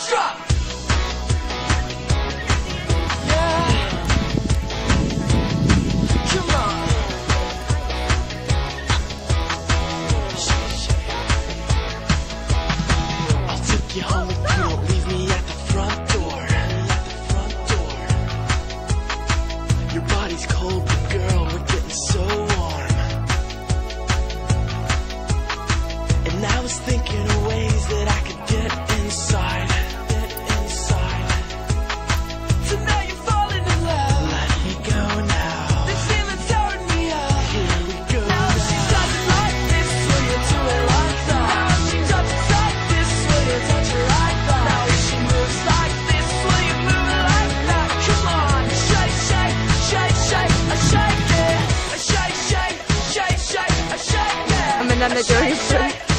stop 们站在就是